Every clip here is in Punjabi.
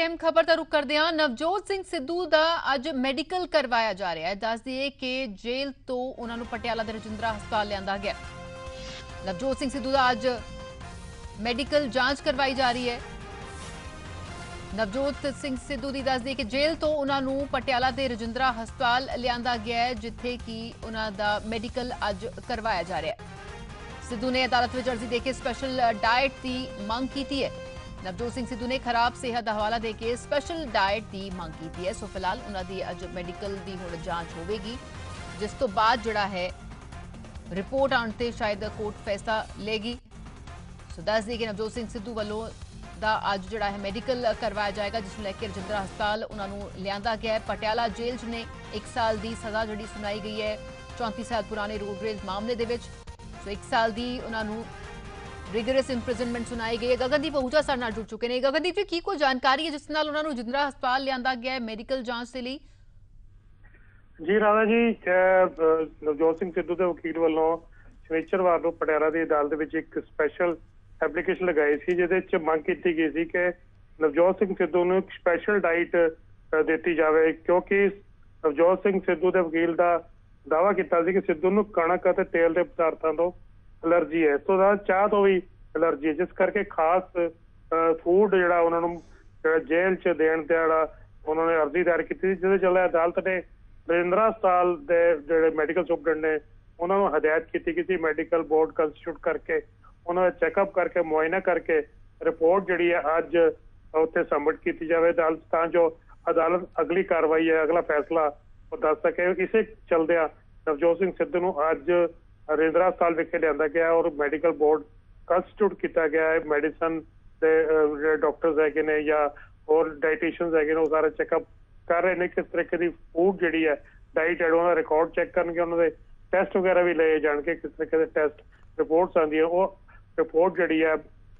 ਅਹਿਮ ਖਬਰ ਦਾ ਰੁਕ ਕਰਦੇ ਹਾਂ। ਨਵਜੋਤ ਸਿੰਘ ਸਿੱਧੂ ਦਾ ਅੱਜ ਮੈਡੀਕਲ ਕਰਵਾਇਆ ਜਾ ਰਿਹਾ ਹੈ। ਦੱਸ ਦਈਏ ਕਿ ਜੇਲ੍ਹ ਤੋਂ ਉਹਨਾਂ ਨੂੰ ਪਟਿਆਲਾ ਦੇ ਰਜਿੰਦਰਾ ਹਸਪਤਾਲ ਲਿਆਂਦਾ ਗਿਆ। ਨਵਜੋਤ ਸਿੰਘ ਸਿੱਧੂ ਦਾ ਅੱਜ ਮੈਡੀਕਲ ਜਾਂਚ ਕਰਵਾਈ ਜਾ ਰਹੀ ਹੈ। ਨਵਜੋਤ ਸਿੰਘ ਸਿੱਧੂ ਦੀ ਦੱਸ ਦਈਏ ਕਿ ਜੇਲ੍ਹ ਤੋਂ ਉਹਨਾਂ ਨੂੰ ਪਟਿਆਲਾ ਦੇ ਰਜਿੰਦਰਾ ਹਸਪਤਾਲ ਲਿਆਂਦਾ ਗਿਆ ਹੈ, ਜਿੱਥੇ ਕਿ ਉਹਨਾਂ ਦਾ ਮੈਡੀਕਲ ਅੱਜ ਕਰਵਾਇਆ ਜਾ ਰਿਹਾ ਹੈ। ਸਿੱਧੂ ਨੇ ਅਦਾਲਤ ਵਿੱਚ ਅਰਜ਼ੀ ਦੇ ਕੇ ਸਪੈਸ਼ਲ ਡਾਈਟ ਦੀ ਮੰਗ ਕੀਤੀ ਹੈ। ਨਵਜੋਤ ਸਿੰਘ ਸਿੱਧੂ ਨੇ ਖਰਾਬ ਸਿਹਤ ਦਾ ਹਵਾਲਾ ਦੇ ਕੇ ਸਪੈਸ਼ਲ ਡਾਈਟ ਦੀ ਮੰਗ ਕੀਤੀ ਹੈ। ਸੋ ਫਿਲਹਾਲ ਉਹਨਾਂ ਦੀ ਅੱਜ ਮੈਡੀਕਲ ਦੀ ਹੁਣ ਜਾਂਚ ਹੋਵੇਗੀ, ਜਿਸ ਤੋਂ ਬਾਅਦ ਜਿਹੜਾ ਹੈ, ਰਿਪੋਰਟ ਆਉਣ ਤੇ ਸ਼ਾਇਦ ਕੋਰਟ ਫੈਸਲਾ ਲੇਗੀ ਸੋ ਦੱਸ ਦਈਏ ਕਿ ਨਵਜੋਤ ਸਿੰਘ ਸਿੱਧੂ ਵੱਲੋਂ ਦਾ ਅੱਜ ਜਿਹੜਾ ਹੈ ਮੈਡੀਕਲ ਕਰਵਾਇਆ ਜਾਏਗਾ, ਜਿਸ ਨੂੰ ਲੈ ਕੇ ਰਜਿੰਦਰਾ ਹਸਪਤਾਲ ਉਹਨਾਂ ਨੂੰ ਲਿਆਂਦਾ ਗਿਆ ਹੈ। ਪਟਿਆਲਾ ਜੇਲ੍ਹ 'ਚ ਨੇ 1 ਸਾਲ ਦੀ ਸਜ਼ਾ ਜਿਹੜੀ ਸੁਣਾਈ ਗਈ ਹੈ 34 ਸਾਲ ਪੁਰਾਣੇ ਰੋਡ ਰੇਜ ਮਾਮਲੇ ਦੇ ਵਿੱਚ। ਸੋ 1 ਸਾਲ ਦੀ ਉਹਨਾਂ ਨੂੰ ਰਿਗਰਸ ਇੰਪ੍ਰਿਜ਼ਨਮੈਂਟ ਸੁਣਾਈ ਗਈ ਹੈ। ਗਗਨਦੀਪ ਅਹੂਜਾ ਸਾਡੇ ਨਾਲ ਜੁੜ ਚੁੱਕੇ ਨੇ। ਗਗਨਦੀਪ ਜੀ, ਕੀ ਕੋਈ ਜਾਣਕਾਰੀ ਹੈ ਜਿਸ ਨਾਲ ਉਹਨਾਂ ਨੂੰ ਰਜਿੰਦਰਾ ਹਸਪਤਾਲ ਲਿਆਂਦਾ ਗਿਆ ਹੈ ਮੈਡੀਕਲ ਜਾਂਚ ਦੇ ਲਈ? ਜੀ ਰਾਣਾ ਜੀ ਨਵਜੋਤ ਸਿੰਘ ਸਿੱਧੂ ਦੇ ਵਕੀਲ ਵੱਲੋਂ ਸ਼ਨੀਚਰਵਾਰ ਨੂੰ ਪਟਿਆਲਾ ਦੀ ਅਦਾਲਤ ਵਿੱਚ ਇੱਕ ਸਪੈਸ਼ਲ ਐਪਲੀਕੇਸ਼ਨ ਲਗਾਈ ਸੀ, ਜਿਹਦੇ ਵਿੱਚ ਮੰਗ ਕੀਤੀ ਗਈ ਸੀ ਕਿ ਨਵਜੋਤ ਸਿੰਘ ਸਿੱਧੂ ਨੂੰ ਇੱਕ ਸਪੈਸ਼ਲ ਡਾਈਟ ਦਿੱਤੀ ਜਾਵੇ। ਕਿਉਂਕਿ ਨਵਜੋਤ ਸਿੰਘ ਸਿੱਧੂ ਦੇ ਵਕੀਲ ਦਾ ਦਾਵਾ ਕੀਤਾ ਸੀ ਕਿ ਸਿੱਧੂ ਨੂੰ ਕਣਕ ਅਤੇ ਤੇਲ ਦੇ ਪਦਾਰਥਾਂ ਤੋਂ ਅਲਰਜੀ ਹੈ। ਇਸ ਤੋਂ ਬਾਅਦ ਚਾਹ ਤੋਂ ਵੀ ਅਲਰਜੀ ਹੈ, ਜਿਸ ਕਰਕੇ ਖਾਸ ਫੂਡ ਜਿਹੜਾ ਉਹਨਾਂ ਨੂੰ ਜਿਹੜਾ ਜੇਲ੍ਹ 'ਚ ਦੇਣ ਤੇ ਜਿਹੜਾ ਉਹਨਾਂ ਨੇ ਅਰਜ਼ੀ ਦਾਇਰ ਕੀਤੀ ਜਿਹਦੇ ਚੱਲੇ ਅਦਾਲਤ ਨੇ ਰਜਿੰਦਰਾ ਹਸਪਤਾਲ ਦੇ ਜਿਹੜੇ ਮੈਡੀਕਲ ਸੁਪਰਡੈਂਟ ਨੇ, ਉਹਨਾਂ ਨੂੰ ਹਦਾਇਤ ਕੀਤੀ ਕਿ ਸੀ ਮੈਡੀਕਲ ਬੋਰਡ ਕੰਸਟੀਟਿਊਟ ਕਰਕੇ ਉਹਨਾਂ ਦਾ ਚੈੱਕਅਪ ਕਰਕੇ, ਮੁਆਇਨਾ ਕਰਕੇ ਰਿਪੋਰਟ ਜਿਹੜੀ ਹੈ ਅੱਜ ਉੱਥੇ ਸਬਮਿਟ ਕੀਤੀ ਜਾਵੇ ਅਦਾਲਤ, ਤਾਂ ਜੋ ਅਦਾਲਤ ਅਗਲੀ ਕਾਰਵਾਈ ਹੈ, ਅਗਲਾ ਫੈਸਲਾ ਉਹ ਦੱਸ ਸਕੇ। ਇਸੇ ਚਲਦਿਆਂ ਨਵਜੋਤ ਸਿੰਘ ਸਿੱਧੂ ਨੂੰ ਅੱਜ ਰਜਿੰਦਰਾ ਹਸਪਤਾਲ ਵਿਖੇ ਲਿਆਂਦਾ ਗਿਆ ਔਰ ਮੈਡੀਕਲ ਬੋਰਡ ਕੰਸਟੀਟਿਊਟ ਕੀਤਾ ਗਿਆ ਹੈ। ਮੈਡੀਸਨ ਦੇ ਜਿਹੜੇ ਡਾਕਟਰਸ ਹੈਗੇ ਨੇ ਜਾਂ ਹੋਰ ਡਾਈਟੀਸ਼ੀਅਨਸ ਹੈਗੇ ਨੇ, ਉਹ ਸਾਰਾ ਚੈੱਕਅਪ ਕਰ ਰਹੇ ਨੇ। ਕਿਸ ਤਰੀਕੇ ਦੀ ਫੂਡ ਜਿਹੜੀ ਹੈ ਡਾਈਟ ਹੈ, ਉਹਨਾਂ ਦਾ ਰਿਕਾਰਡ ਚੈੱਕ ਕਰਨਗੇ, ਉਹਨਾਂ ਦੇ ਟੈਸਟ ਵਗੈਰਾ ਵੀ ਲਏ ਜਾਣਗੇ। ਕਿਸ ਤਰੀਕੇ ਦੇ ਟੈਸਟ ਰਿਪੋਰਟਸ ਆਉਂਦੀਆਂ, ਉਹ ਰਿਪੋਰਟ ਜਿਹੜੀ ਹੈ,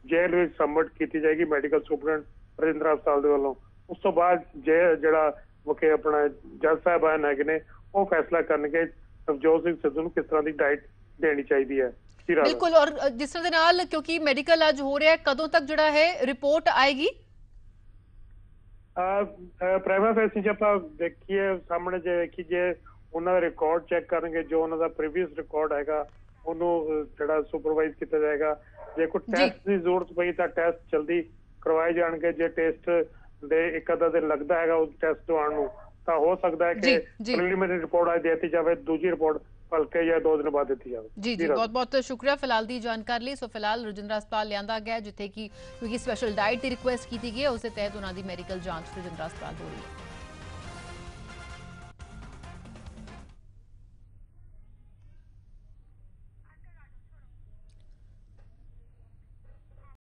ਜੇਲ੍ਹ ਵਿੱਚ ਸਬਮਿਟ ਕੀਤੀ ਜਾਏਗੀ ਮੈਡੀਕਲ ਸੁਪਰਡੈਂਟ ਰਜਿੰਦਰਾ ਹਸਪਤਾਲ ਦੇ ਵੱਲੋਂ। ਉਸ ਤੋਂ ਬਾਅਦ ਜੇ ਜਿਹੜਾ ਵਕੇ ਆਪਣਾ ਜੱਜ ਸਾਹਿਬਾਨ ਹੈਗੇ ਨੇ, ਉਹ ਫੈਸਲਾ ਕਰਨਗੇ। ਨਵਜੋਤ ਸਿੰਘ ਸਿੱਧੂ ਨੂੰ ਕਿਸ ਤਰ੍ਹਾਂ ਦੀ ਡਾਈਟ ਦੇਣੀ ਚਾਹੀਦੀ ਹੈ। ਬਿਲਕੁਲ ਔਰ ਜਿਸ ਤਰ੍ਹਾਂ ਦੇ ਨਾਲ ਕਿਉਂਕਿ ਮੈਡੀਕਲ ਅੱਜ ਹੋ ਰਿਹਾ ਹੈ ਕਦੋਂ ਤੱਕ ਜਿਹੜਾ ਹੈ ਰਿਪੋਰਟ ਆਏਗੀ ਪ੍ਰਾਈਮਾ ਫੇਸੀ ਜੇ ਆਪਾਂ ਦੇਖੀਏ ਸਾਹਮਣੇ ਜੇ ਦੇਖੀ ਜੇ ਉਹਨਾਂ ਦਾ ਰਿਕਾਰਡ ਚੈੱਕ ਕਰਨਗੇ ਜੋ ਉਹਨਾਂ ਦਾ ਪ੍ਰੀਵੀਅਸ ਰਿਕਾਰਡ ਹੈਗਾ ਉਹਨੂੰ ਜਿਹੜਾ ਸੁਪਰਵਾਈਜ਼ ਕੀਤਾ ਜਾਏਗਾ ਜੇ ਕੋਈ। ਟੈਸਟ ਦੀ ਜ਼ਰੂਰਤ ਪਈ ਤਾਂ ਟੈਸਟ ਜਲਦੀ ਕਰਵਾਏ ਜਾਣਗੇ ਜੇ ਟੈਸਟ ਦੇ ਇੱਕ ਅੱਧਾ ਦਿਨ ਲੱਗਦਾ ਹੈਗਾ ਉਸ ਟੈਸਟ ਤੋਂ ਆਉਣ ਨੂੰ ਤਾਂ ਹੋ ਸਕਦਾ ਹੈ ਕਿ। ਪ੍ਰੀਲਿਮਿਨਰੀ ਰਿਪੋਰਟ ਅੱਜ ਦੇਤੀ ਜਾਵੇ ਦੂਜੀ ਰਿਪੋਰਟ ਭਲਕੇ ਜਾਂ ਦੋ ਦਿਨ ਬਾਅਦ ਦਿੱਤੀ ਜਾਵੇ। ਜੀ ਜੀ। ਬਹੁਤ ਬਹੁਤ ਸ਼ੁਕਰੀਆ ਫਿਲਹਾਲ ਦੀ ਜਾਣਕਾਰੀ ਲਈ। ਸੋ ਫਿਲਹਾਲ ਰਜਿੰਦਰਾ ਹਸਪਤਾਲ ਲਿਆਂਦਾ ਗਿਆ ਜਿੱਥੇ ਕਿ ਕਿਉਂਕਿ ਸਪੈਸ਼ਲ ਡਾਈਟ ਦੀ ਰਿਕੁਐਸਟ ਕੀਤੀ ਗਈ ਹੈ ਉਸ ਤਹਿਤ ਉਹਨਾਂ ਦੀ ਮੈਡੀਕਲ ਜਾਂਚ ਰਜਿੰਦਰਾ ਹਸਪਤਾਲ ਹੋ ਰਹੀ ਹੈ।